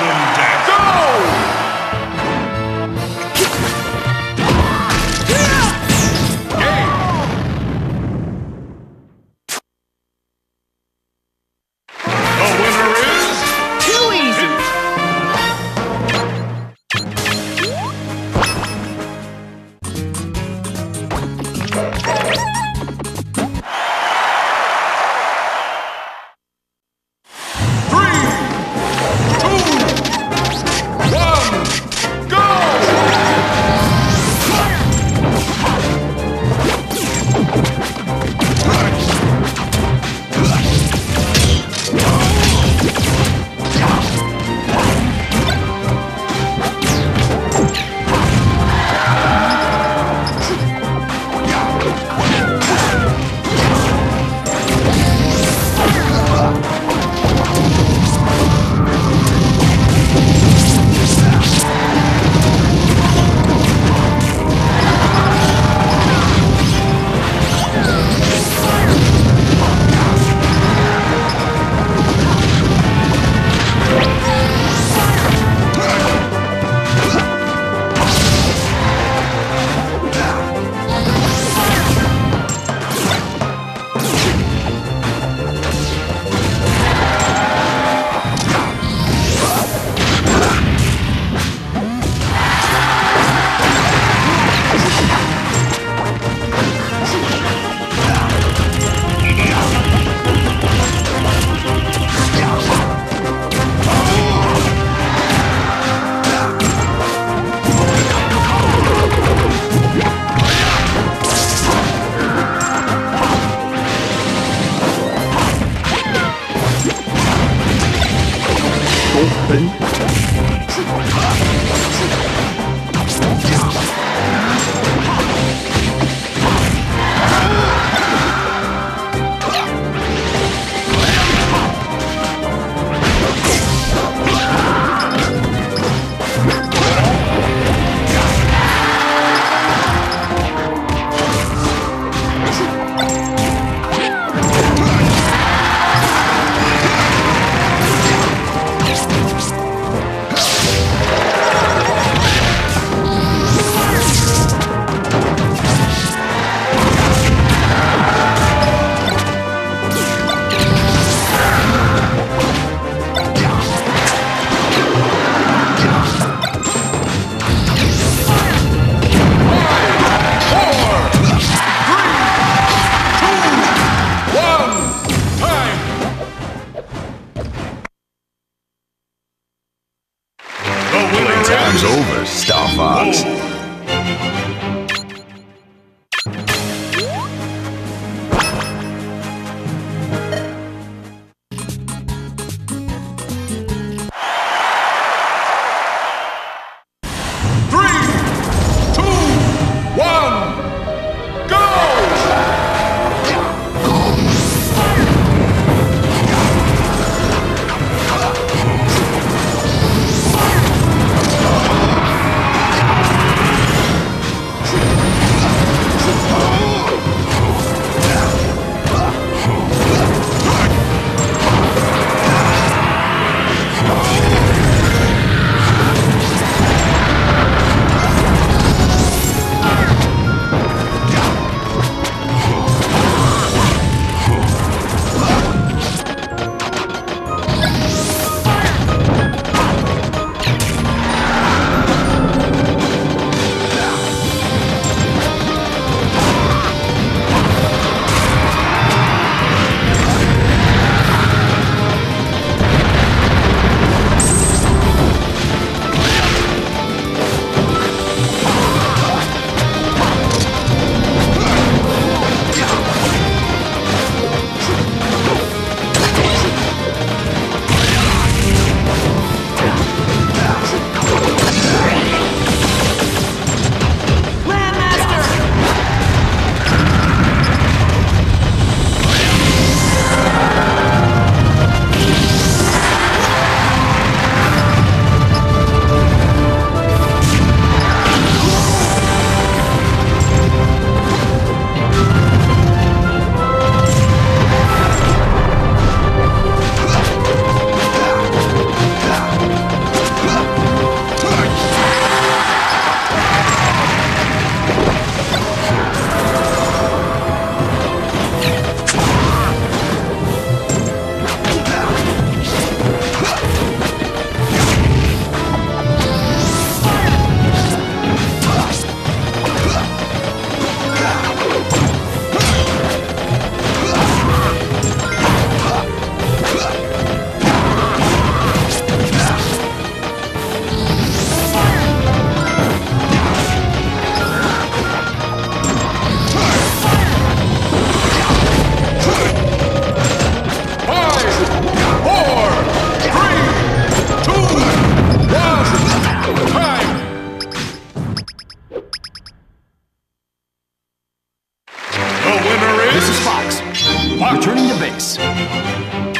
Sudden death. The Four, Star Returning to base.